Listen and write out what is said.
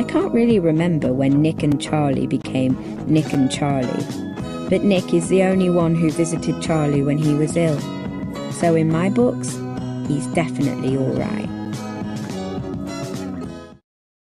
I can't really remember when Nick and Charlie became Nick and Charlie, but Nick is the only one who visited Charlie when he was ill. So in my books, he's definitely alright.